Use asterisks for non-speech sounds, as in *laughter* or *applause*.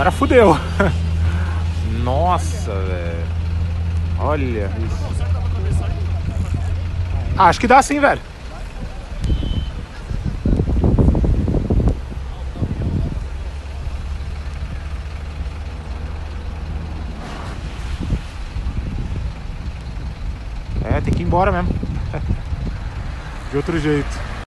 Agora fudeu. *laughs* Nossa, velho. Olha isso. Ah, acho que dá sim, velho. É, tem que ir embora mesmo. *laughs* De outro jeito.